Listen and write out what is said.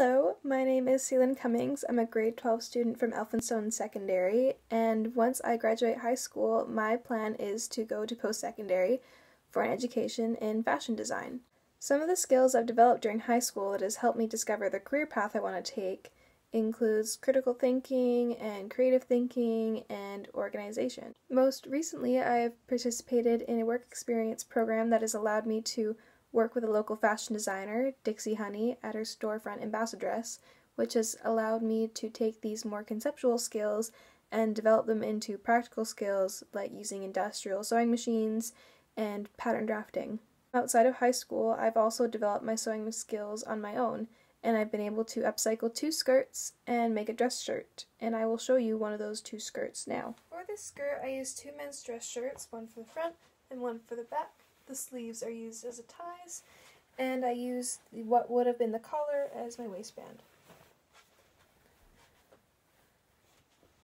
Hello, my name is Ceylin Cummings. I'm a grade 12 student from Elphinstone Secondary, and once I graduate high school, my plan is to go to post secondary for an education in fashion design. Some of the skills I've developed during high school that has helped me discover the career path I want to take includes critical thinking and creative thinking and organization. Most recently, I've participated in a work experience program that has allowed me to work with a local fashion designer, Dixie Honey, at her storefront ambassadress, which has allowed me to take these more conceptual skills and develop them into practical skills like using industrial sewing machines and pattern drafting. Outside of high school, I've also developed my sewing skills on my own, and I've been able to upcycle two skirts and make a dress shirt, and I will show you one of those two skirts now. For this skirt, I used two men's dress shirts, one for the front and one for the back. The sleeves are used as a ties, and I use what would have been the collar as my waistband.